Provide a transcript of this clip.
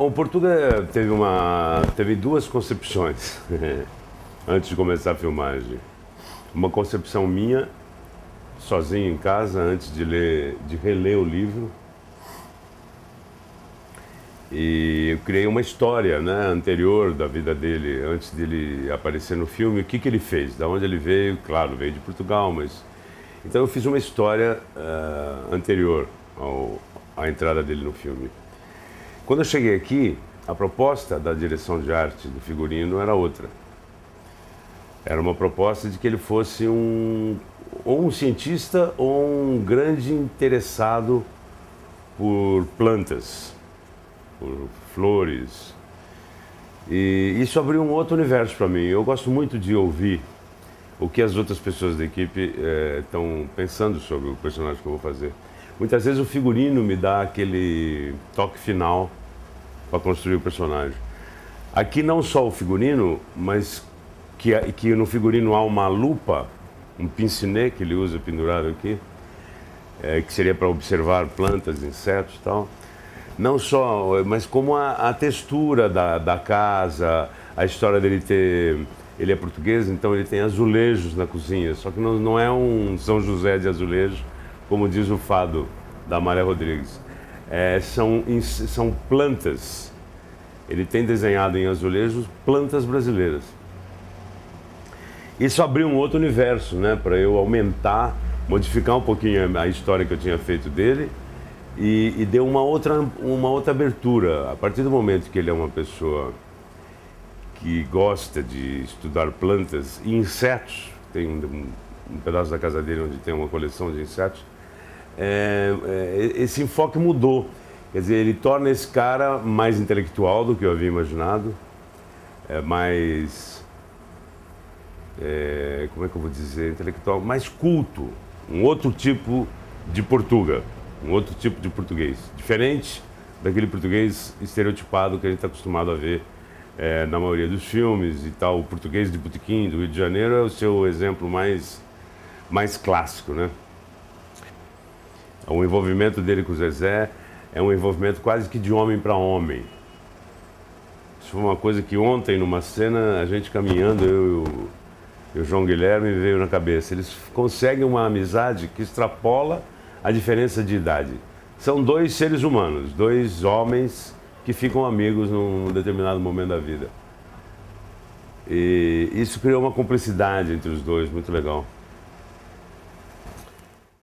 Bom, Portugal teve uma teve duas concepções antes de começar a filmagem. Uma concepção minha sozinho em casa antes de ler, de reler o livro. E eu criei uma história, né, anterior da vida dele, antes dele aparecer no filme, o que que ele fez, da onde ele veio, claro, veio de Portugal, mas então eu fiz uma história uh, anterior ao, à entrada dele no filme. Quando eu cheguei aqui, a proposta da direção de arte do figurino era outra. Era uma proposta de que ele fosse um ou um cientista ou um grande interessado por plantas, por flores. E isso abriu um outro universo para mim. Eu gosto muito de ouvir o que as outras pessoas da equipe estão eh, pensando sobre o personagem que eu vou fazer. Muitas vezes o figurino me dá aquele toque final para construir o personagem. Aqui não só o figurino, mas que, que no figurino há uma lupa, um pince-nez que ele usa pendurado aqui, é, que seria para observar plantas, insetos e tal. Não só, mas como a, a textura da, da casa, a história dele ter ele é português, então ele tem azulejos na cozinha, só que não, não é um São José de azulejos, como diz o fado da Maria Rodrigues é, são, são plantas. Ele tem desenhado em azulejos plantas brasileiras. Isso abriu um outro universo, né, para eu aumentar, modificar um pouquinho a história que eu tinha feito dele e, e deu uma outra, uma outra abertura. A partir do momento que ele é uma pessoa que gosta de estudar plantas e insetos, tem um, um pedaço da casa dele onde tem uma coleção de insetos, é, é, esse enfoque mudou. Quer dizer, ele torna esse cara mais intelectual do que eu havia imaginado, é, mais. É, como é que eu vou dizer? Intelectual, mais culto. Um outro tipo de Portuga, um outro tipo de português. Diferente daquele português estereotipado que a gente está acostumado a ver é, na maioria dos filmes e tal. O português de Botequim, do Rio de Janeiro, é o seu exemplo mais, mais clássico, né? O envolvimento dele com o Zezé é um envolvimento quase que de homem para homem. Isso foi uma coisa que ontem, numa cena, a gente caminhando, eu e o João Guilherme, veio na cabeça. Eles conseguem uma amizade que extrapola a diferença de idade. São dois seres humanos, dois homens que ficam amigos num determinado momento da vida. E isso criou uma cumplicidade entre os dois, muito legal.